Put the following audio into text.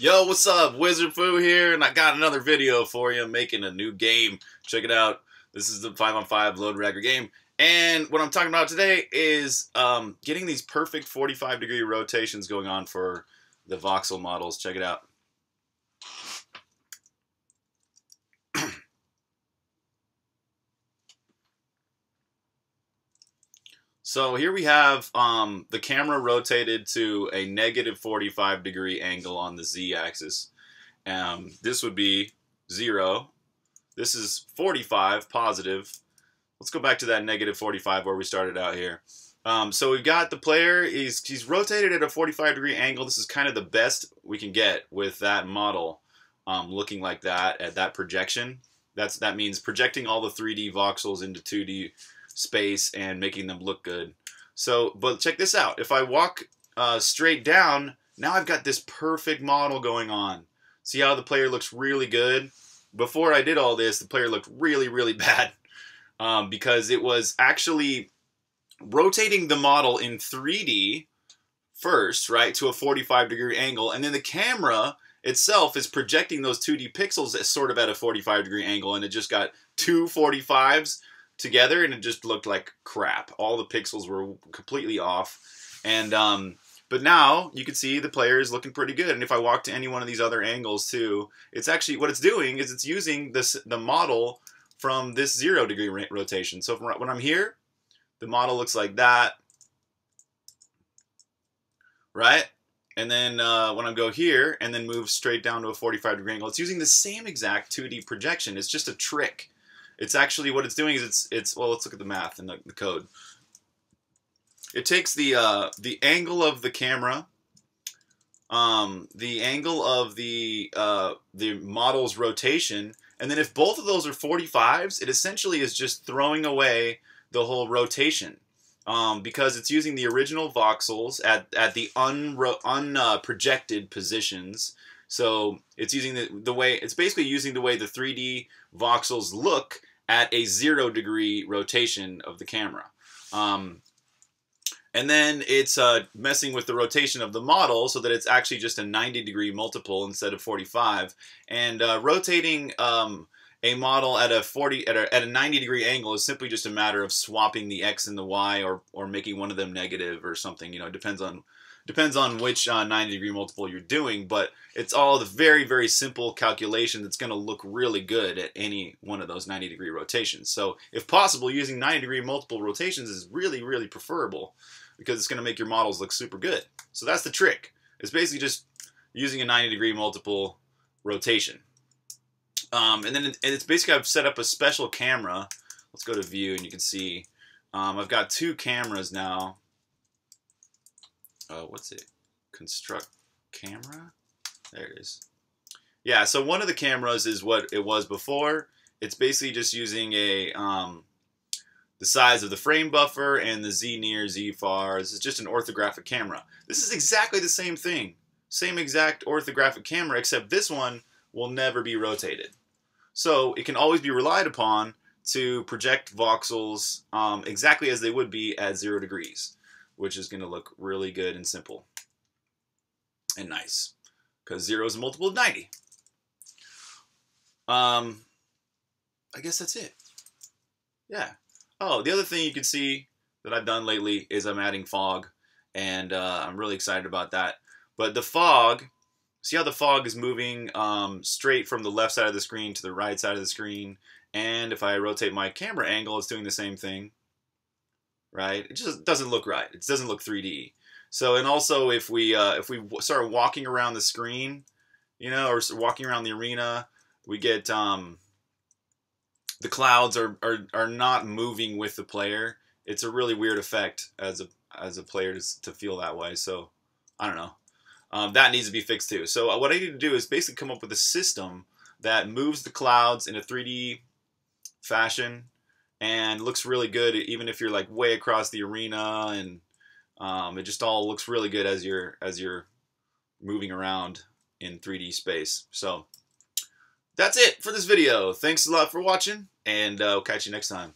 Yo, what's up? Wizard Fu here, and I got another video for you making a new game. Check it out. This is the 5 on 5 Loderagger game. And what I'm talking about today is um, getting these perfect 45 degree rotations going on for the voxel models. Check it out. So here we have um, the camera rotated to a negative 45 degree angle on the z-axis. Um, this would be 0. This is 45, positive. Let's go back to that negative 45 where we started out here. Um, so we've got the player, he's, he's rotated at a 45 degree angle. This is kind of the best we can get with that model um, looking like that at that projection. That's That means projecting all the 3D voxels into 2D space and making them look good. So, but check this out. If I walk uh, straight down, now I've got this perfect model going on. See how the player looks really good? Before I did all this, the player looked really, really bad um, because it was actually rotating the model in 3D first, right, to a 45 degree angle, and then the camera itself is projecting those 2D pixels as sort of at a 45 degree angle, and it just got two 45s together and it just looked like crap. All the pixels were completely off. And um, but now you can see the player is looking pretty good. And if I walk to any one of these other angles too, it's actually what it's doing is it's using this the model from this zero degree rotation. So when I'm here, the model looks like that, right? And then uh, when I go here and then move straight down to a 45 degree angle, it's using the same exact 2D projection. It's just a trick. It's actually what it's doing is it's it's well let's look at the math and the, the code. It takes the uh, the angle of the camera, um, the angle of the uh, the model's rotation, and then if both of those are 45s, it essentially is just throwing away the whole rotation. Um, because it's using the original voxels at, at the unprojected un, uh, positions. So it's using the, the way, it's basically using the way the 3D voxels look at a zero degree rotation of the camera. Um, and then it's uh, messing with the rotation of the model so that it's actually just a 90 degree multiple instead of 45. And uh, rotating um, a model at a 40 at a, at a 90 degree angle is simply just a matter of swapping the x and the y or or making one of them negative or something. You know, it depends on Depends on which uh, 90 degree multiple you're doing, but it's all the very, very simple calculation that's going to look really good at any one of those 90 degree rotations. So if possible, using 90 degree multiple rotations is really, really preferable because it's going to make your models look super good. So that's the trick. It's basically just using a 90 degree multiple rotation. Um, and then and it's basically I've set up a special camera. Let's go to view and you can see um, I've got two cameras now uh, what's it? Construct camera? There it is. Yeah, so one of the cameras is what it was before. It's basically just using a um, the size of the frame buffer and the Z near Z far. This is just an orthographic camera. This is exactly the same thing. Same exact orthographic camera, except this one will never be rotated. So it can always be relied upon to project voxels um, exactly as they would be at zero degrees which is going to look really good and simple and nice because 0 is a multiple of 90. Um, I guess that's it. Yeah. Oh, the other thing you can see that I've done lately is I'm adding fog, and uh, I'm really excited about that. But the fog, see how the fog is moving um, straight from the left side of the screen to the right side of the screen, and if I rotate my camera angle, it's doing the same thing right? It just doesn't look right. It doesn't look 3D. So, and also if we uh, if we start walking around the screen, you know, or walking around the arena, we get um, the clouds are, are are not moving with the player. It's a really weird effect as a as a player to, to feel that way. So, I don't know. Um, that needs to be fixed too. So, uh, what I need to do is basically come up with a system that moves the clouds in a 3D fashion and looks really good even if you're like way across the arena and um, it just all looks really good as you're as you're moving around in 3D space. So that's it for this video. Thanks a lot for watching and uh, will catch you next time.